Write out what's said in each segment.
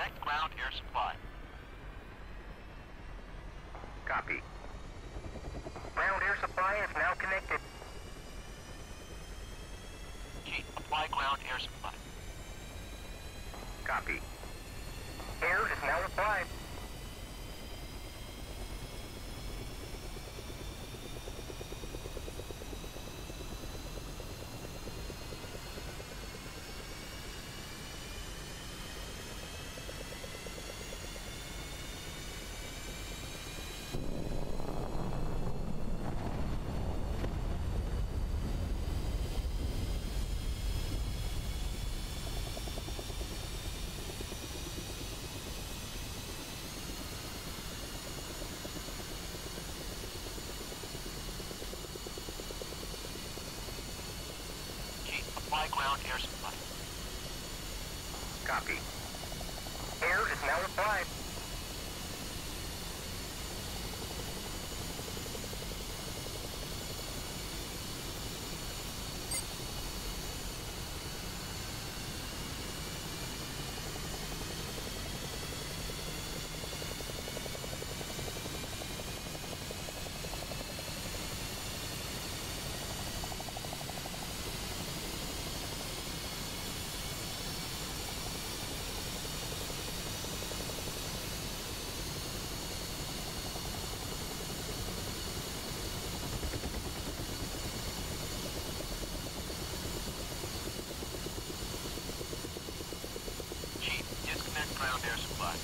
Connect ground air supply. Copy. Ground air supply is now connected. Chief, apply ground air supply. Copy. Air is now applied. Chief, ground air supply. Copy. Air is now applied. Chief, disconnect ground air supply.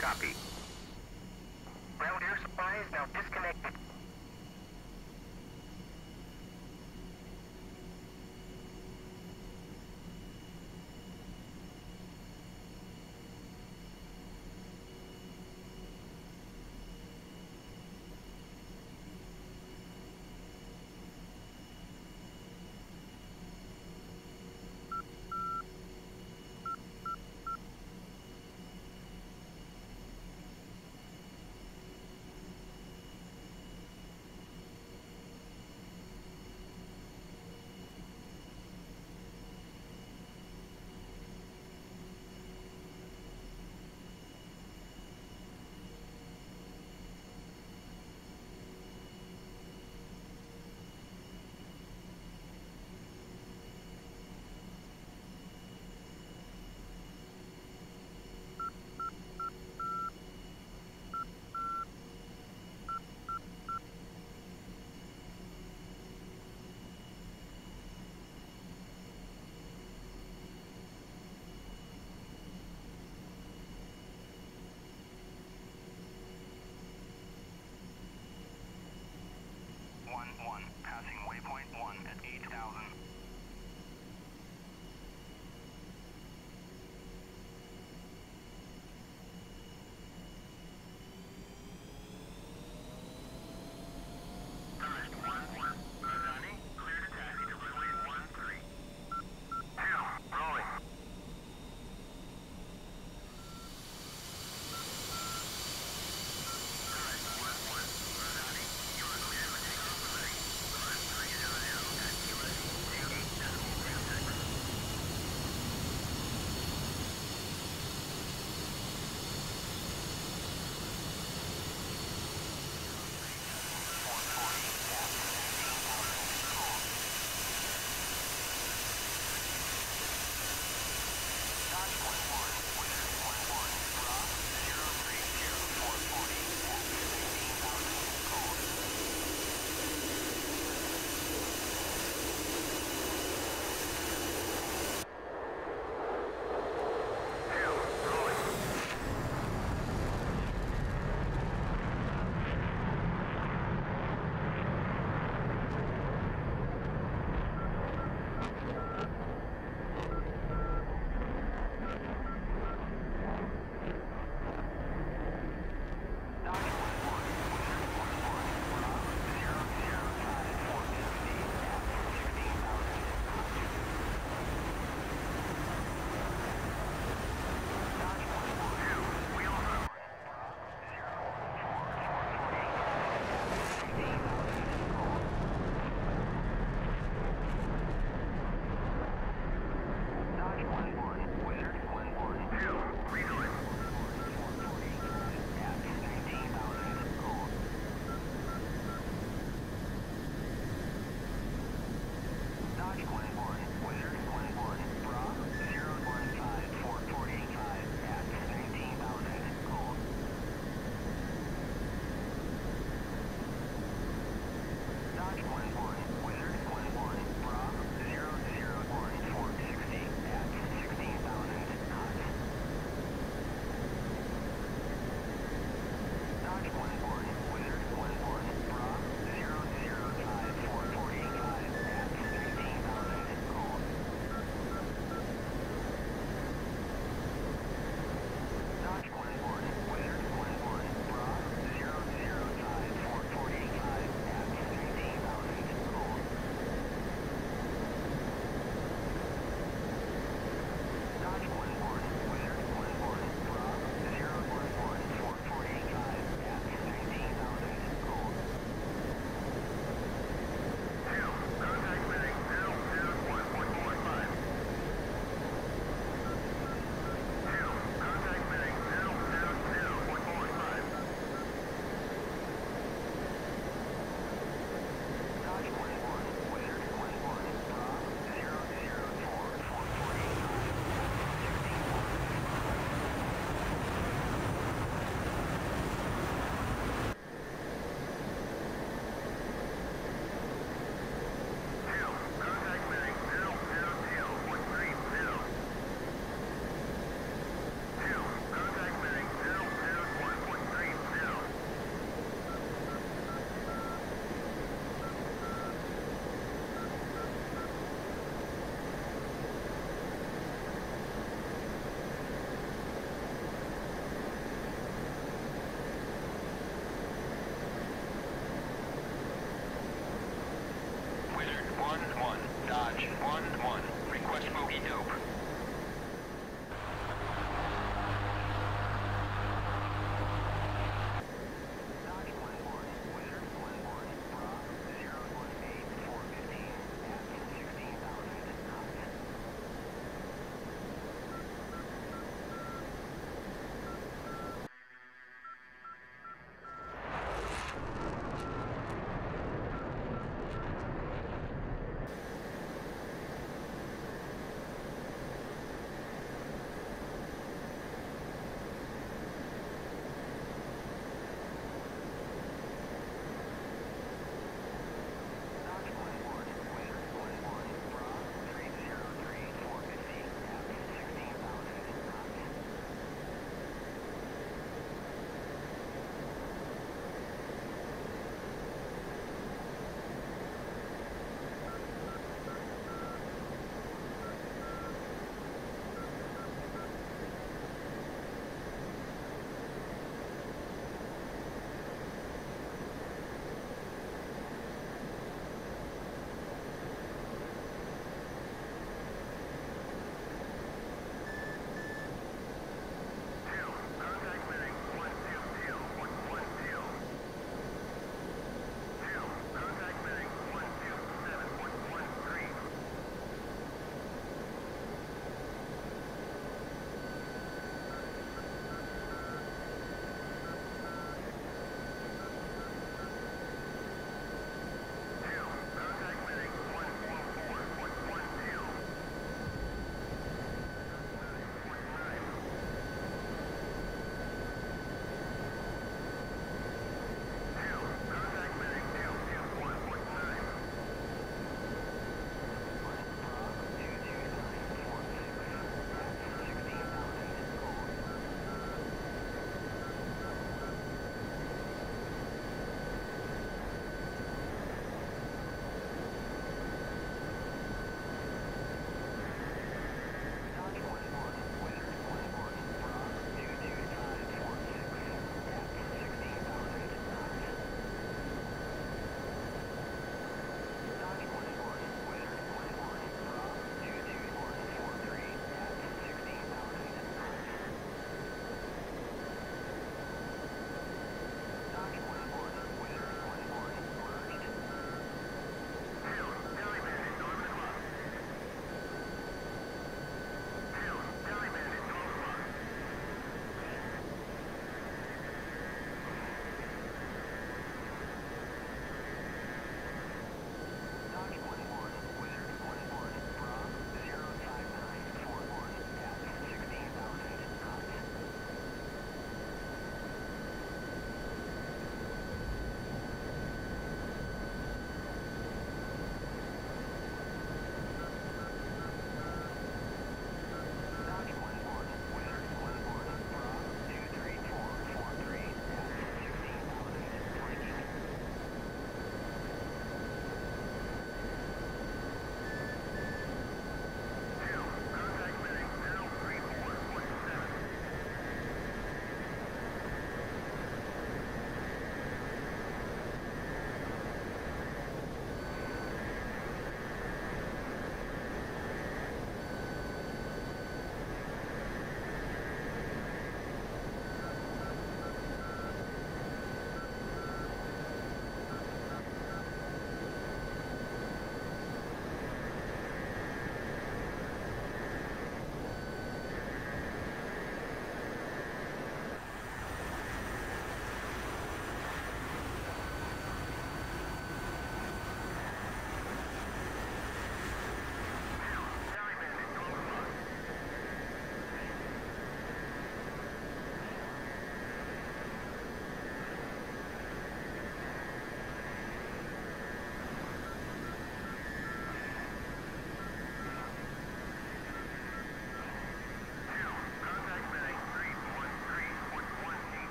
Copy. Ground air supply is now disconnected.